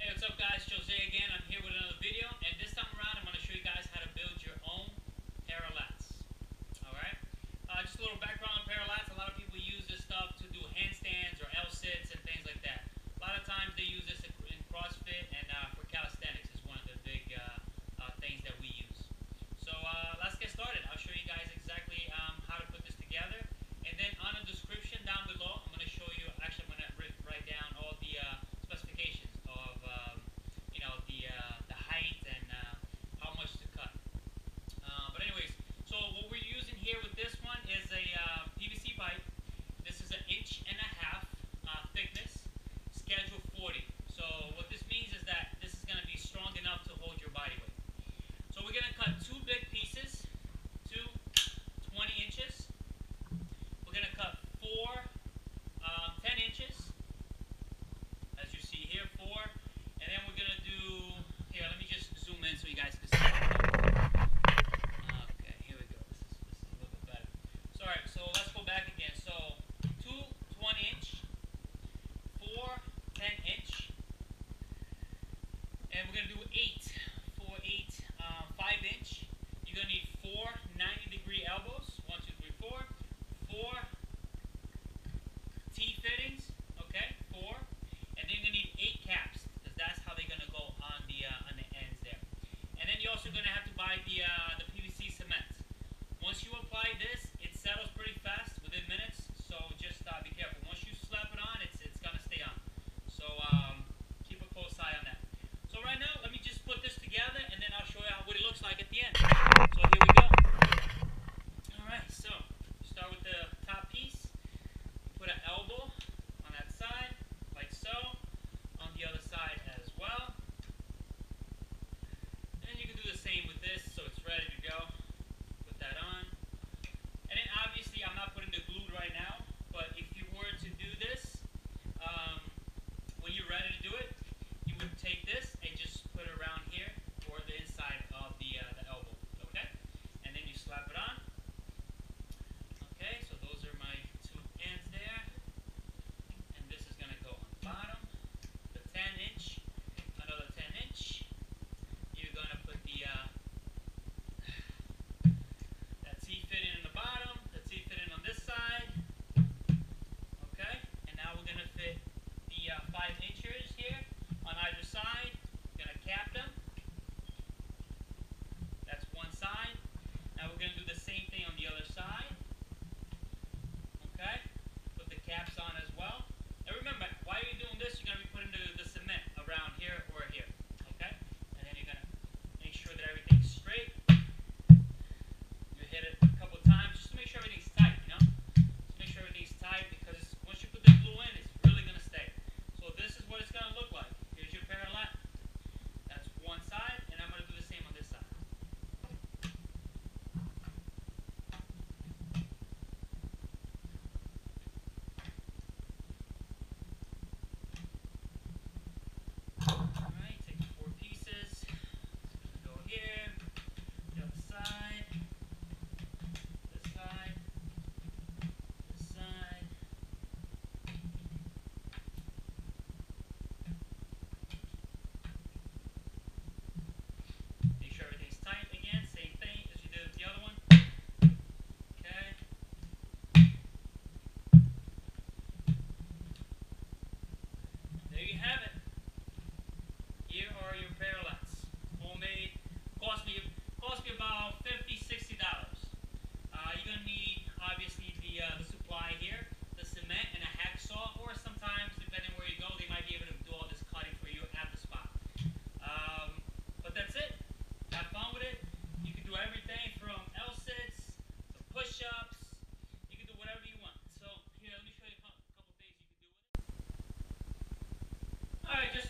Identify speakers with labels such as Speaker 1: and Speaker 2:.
Speaker 1: Hey, what's up, guys? Jose eight for uh, five inch, you're gonna need four 90 degree elbows. One, two, three, four. Four T fittings. Okay, four. And then you're gonna need eight caps because that's how they're gonna go on the uh, on the ends there. And then you're also gonna have to buy the uh, the PVC cement. Once you apply this, have it. Here are your parallettes. Homemade. Cost me cost me about fifty, sixty dollars. Uh, you're gonna need obviously the uh, the supply here, the cement and a hacksaw, or sometimes depending where you go, they might be able to do all this cutting for you at the spot. Um, but that's it. Have fun with it. You can do everything from L sits to push up. All right, just